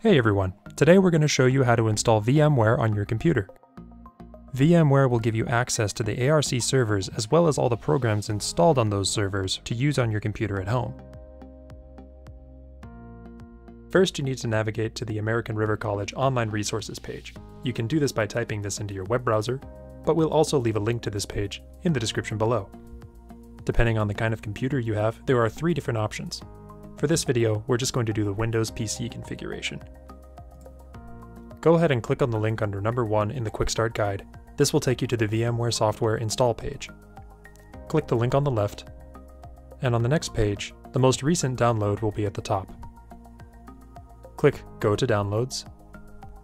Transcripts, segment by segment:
Hey everyone, today we're going to show you how to install VMware on your computer. VMware will give you access to the ARC servers as well as all the programs installed on those servers to use on your computer at home. First, you need to navigate to the American River College online resources page. You can do this by typing this into your web browser, but we'll also leave a link to this page in the description below. Depending on the kind of computer you have, there are three different options. For this video, we're just going to do the Windows PC configuration. Go ahead and click on the link under number 1 in the Quick Start Guide. This will take you to the VMware software install page. Click the link on the left, and on the next page, the most recent download will be at the top. Click Go to Downloads,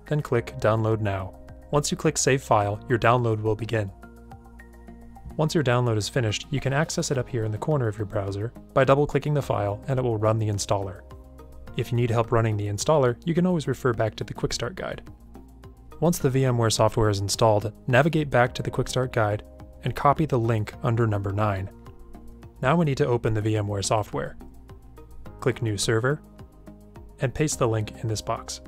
then click Download Now. Once you click Save File, your download will begin. Once your download is finished, you can access it up here in the corner of your browser by double-clicking the file and it will run the installer. If you need help running the installer, you can always refer back to the Quick Start Guide. Once the VMware software is installed, navigate back to the Quick Start Guide and copy the link under number 9. Now we need to open the VMware software. Click New Server, and paste the link in this box.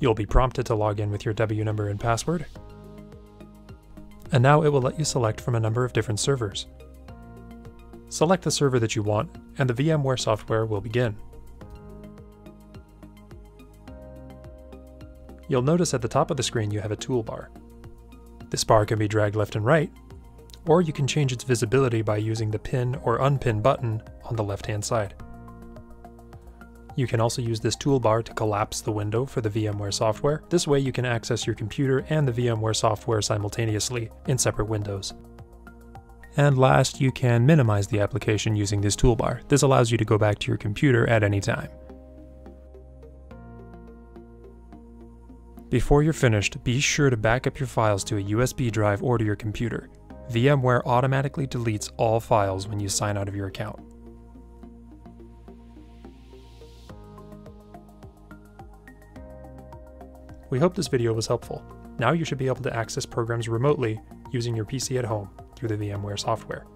You'll be prompted to log in with your W number and password, and now it will let you select from a number of different servers. Select the server that you want, and the VMware software will begin. You'll notice at the top of the screen you have a toolbar. This bar can be dragged left and right, or you can change its visibility by using the pin or unpin button on the left-hand side. You can also use this toolbar to collapse the window for the VMware software. This way you can access your computer and the VMware software simultaneously in separate windows. And last, you can minimize the application using this toolbar. This allows you to go back to your computer at any time. Before you're finished, be sure to back up your files to a USB drive or to your computer. VMware automatically deletes all files when you sign out of your account. We hope this video was helpful. Now you should be able to access programs remotely using your PC at home through the VMware software.